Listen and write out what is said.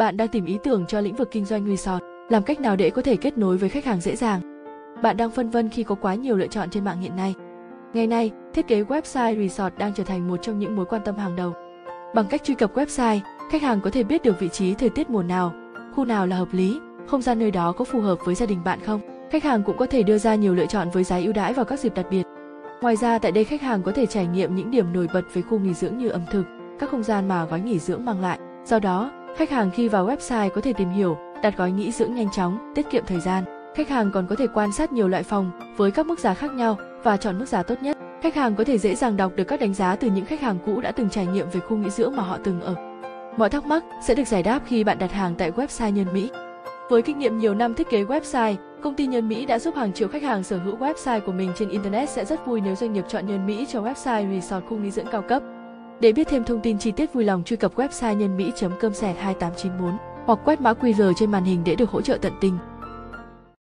Bạn đang tìm ý tưởng cho lĩnh vực kinh doanh resort, làm cách nào để có thể kết nối với khách hàng dễ dàng? Bạn đang phân vân khi có quá nhiều lựa chọn trên mạng hiện nay. Ngày nay, thiết kế website resort đang trở thành một trong những mối quan tâm hàng đầu. Bằng cách truy cập website, khách hàng có thể biết được vị trí thời tiết mùa nào, khu nào là hợp lý, không gian nơi đó có phù hợp với gia đình bạn không. Khách hàng cũng có thể đưa ra nhiều lựa chọn với giá ưu đãi vào các dịp đặc biệt. Ngoài ra tại đây khách hàng có thể trải nghiệm những điểm nổi bật về khu nghỉ dưỡng như ẩm thực, các không gian mà gói nghỉ dưỡng mang lại. Do đó, khách hàng khi vào website có thể tìm hiểu, đặt gói nghỉ dưỡng nhanh chóng, tiết kiệm thời gian. Khách hàng còn có thể quan sát nhiều loại phòng với các mức giá khác nhau và chọn mức giá tốt nhất. Khách hàng có thể dễ dàng đọc được các đánh giá từ những khách hàng cũ đã từng trải nghiệm về khu nghỉ dưỡng mà họ từng ở. Mọi thắc mắc sẽ được giải đáp khi bạn đặt hàng tại website Nhân Mỹ. Với kinh nghiệm nhiều năm thiết kế website, công ty Nhân Mỹ đã giúp hàng triệu khách hàng sở hữu website của mình trên internet sẽ rất vui nếu doanh nghiệp chọn Nhân Mỹ cho website resort khu nghỉ dưỡng cao cấp. Để biết thêm thông tin chi tiết vui lòng truy cập website nhân mỹ.com 2894 hoặc quét mã QR trên màn hình để được hỗ trợ tận tình.